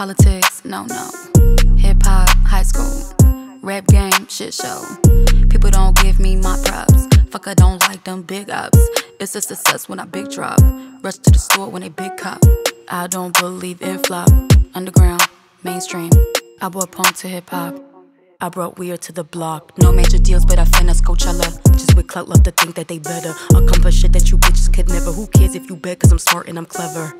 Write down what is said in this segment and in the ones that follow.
Politics, no, no. Hip hop, high school. Rap game, shit show. People don't give me my props. Fuck, I don't like them big ups. It's a success when I big drop. Rush to the store when they big cop. I don't believe in flop. Underground, mainstream. I brought punk to hip hop. I brought weird to the block. No major deals, but I finesse Coachella. Just with clout, love to think that they better. Accomplish shit that you bitches could never. Who cares if you bet, cause I'm smart and I'm clever.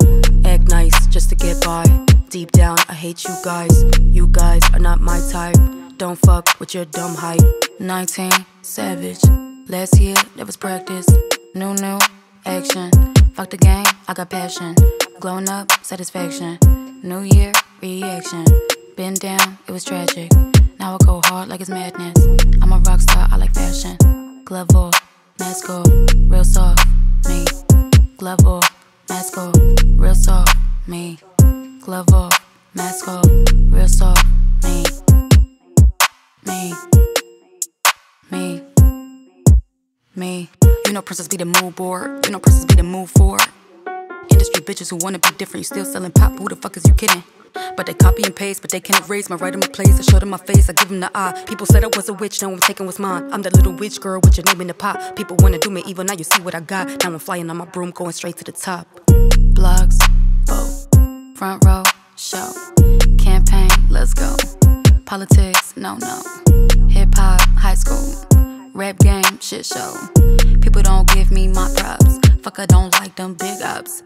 Act nice just to get by. Deep down, I hate you guys. You guys are not my type. Don't fuck with your dumb hype. 19, savage. Last year, there was practice. New, new, action. Fuck the game, I got passion. Glowing up, satisfaction. New year, reaction. Been down, it was tragic. Now I go hard like it's madness. I'm a rock star, I like fashion. Glove off, mask off, real soft, me. Glove off, mask off, real soft, me. Glove off, mask off, real soft, me. Me. Me. Me. You know princess be the mood board. You know princess be the move for. Industry bitches who wanna be different. You still selling pop. Who the fuck is you kidding? But they copy and paste, but they can't erase my right in my place. I show them my face, I give them the eye. People said I was a witch, now I'm taking what's mine. I'm that little witch girl with your name in the pot. People wanna do me evil, now you see what I got. Now I'm flying on my broom, going straight to the top. Blogs, front row, show. Campaign, let's go. Politics, no, no. Hip hop, high school. Rap game, shit show. People don't give me my props. Fuck, I don't like them big ups.